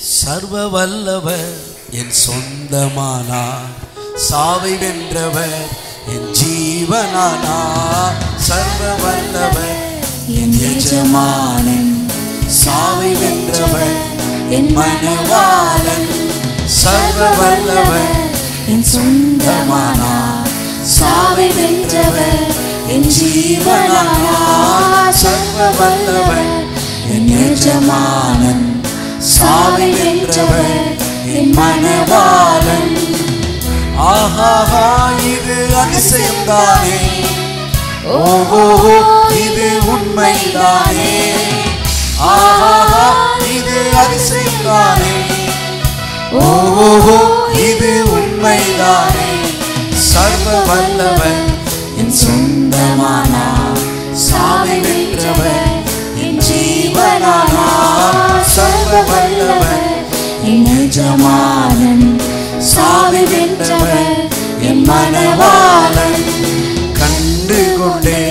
சர்வ வல்லவர் என் சொந்தமானார் சாவை வென்றவர் என் ஜீவனானார். சர்வ வல்லவர் என் எஜமானன் சாவை வென்றவர் என் மனவாளன் சர்வ வல்லவர் என் சொந்தமானார் சாவை வென்றவர் என் ஜீவனானார். சர்வ வல்லவர் என் எஜமானன். சாவை வென்றவர் என் மனவாளன். ஆஹாஹா இது அதிசயம்தானே ஓஹோ இது உண்மைதானே. ஆஹாஹா இது அதிசயம்தானே ஓஹோ இது உண்மைதானே. சர்வ வல்லவன் என் வென்றவர் எஜமானன் சாவை வென்றவர் என் மனவாளன். கண்டு கொண்டே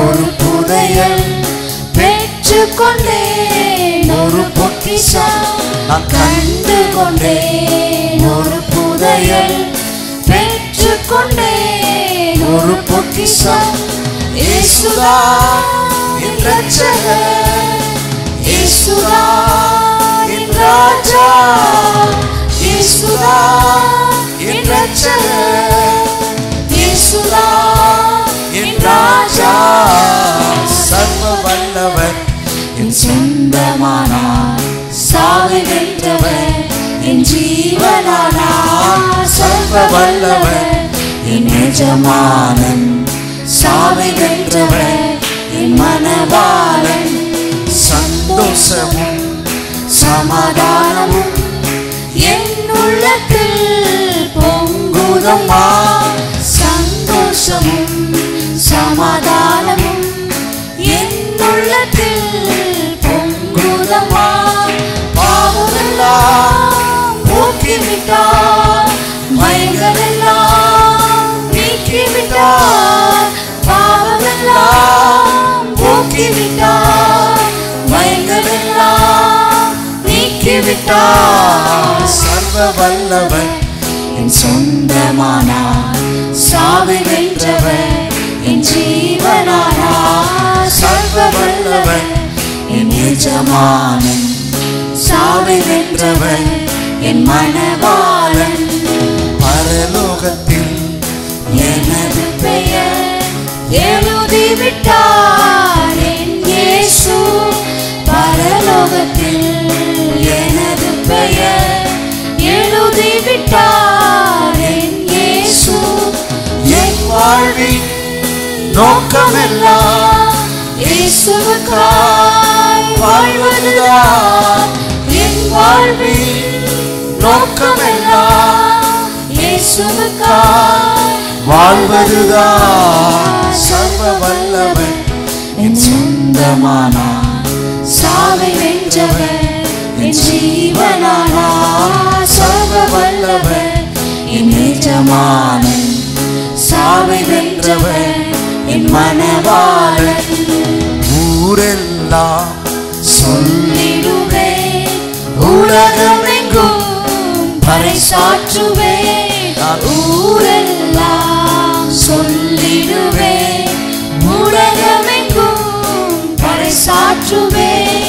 ஒரு புதையல் பெற்றுக்கொண்டேன் ஒரு பொக்கிஷம். நான் கண்டு கொண்டேன் ஒரு புதையல் பெற்றுக்கொண்டேன் ஒரு பொக்கிஷம். இயேசுதா என் ரட்சகர் இயேசுதா என் ரட்சகர் இயேசுதா என் ராஜா. சர்வ வல்லவர் என் சொந்தமானார் சாவை வென்றவர் என் ஜீவனானார். சர்வ வல்லவர் என் எஜமானன். சாவை வென்றவர் என் மனவாளன். சந்தோஷமும் சமாதானமும் பொங்குதம்மா சந்தோஷமும் சமாதானமும் என் உள்ளத்தில் பொங்குதம்மா. பாவமெல்லாம் போக்கிவிட்டார் மைகளெல்லாம் நீக்கிவிட்டார் பாவமெல்லாம் போக்கிவிட்டார் மைகளெல்லாம் நீக்கிவிட்டார் சர்வ வல்லவர் என் சொந்தமானார். சாவை வென்றவர் என் ஜீவனானார். சர்வ வல்லவர் என் எஜமானன். சாவை வென்றவர் என் மனவாளன் பரலோகத்தில் எனது பெயர் எழுதிவிட்டார் என் இயேசு. பரலோகத்தில் எனது பெயர் எழுதிவிட்டார் நோக்கமெல்லாம் இயேசுவுக்காய் வாழ்வதுதான். என் வாழ்வின் நோக்கமெல்லாம் இயேசுவுக்காய் வாழ்வதுதான். சர்வ வல்லவர் என் சொந்தமானார். சாவை வென்றவர் என் ஜீவனானார். சர்வ வல்லவர் என் எஜமானன் சாவை வென்றவர் என் மனவாளன் ஊரெல்லாம் சொல்லிடுவேன் உலகமெங்கும் பறைசாற்றுவேன் ஊரெல்லாம் சொல்லிடுவேன் உலகமெங்கும் பறைசாற்றுவேன்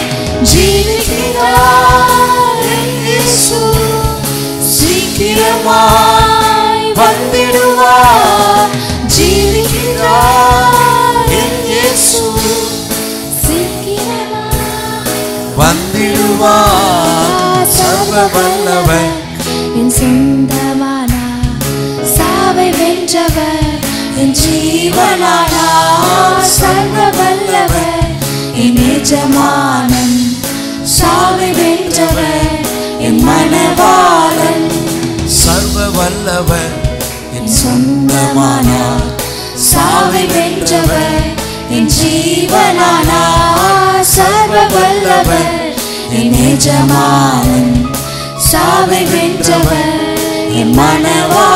ஜீவிக்கிறார் என் வல்லவர் என் சொந்தமானா சாவை வென்றவர். என் ஜீவனானா சர்வ வல்லவர். என் எஜமானன் சாவை வென்றவர். என் மனவாளன் சர்வ வல்லவர். என் சொந்தமானார் சாவை வென்றவர். என் ஜீவனானா சர்வ வல்லவர். என் எஜமானன். சாவை வென்றவர் என் மனவா